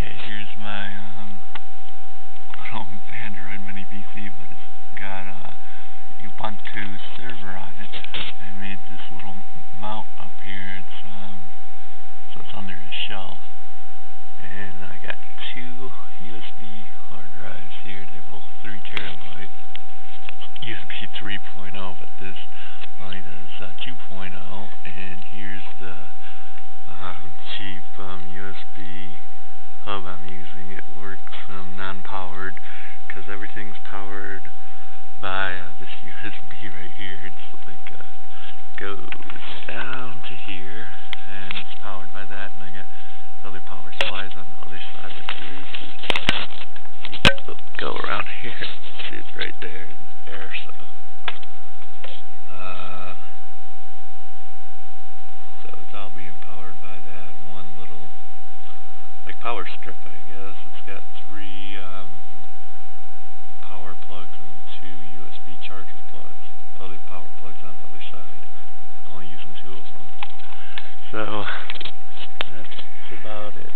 Okay, here's my um, little Android Mini PC, but it's got a Ubuntu server on it. I made this little mount up here. It's um, so it's under a shelf, and I got two USB hard drives here. They're both three terabytes. USB 3.0, but this only does uh, 2.0, and here's the uh, cheap um, USB hub I'm using. It works um, non-powered because everything's powered by uh, this USB right here. It's like uh, goes down to here and it's powered by that and I got other power supplies on the other side of it. Go around here. See it's right there. There so uh so it's all being powered by that one little like power strip, I guess. It's got three um, power plugs and two USB charger plugs. Other power plugs on the other side. Only using two of them. So that's about it.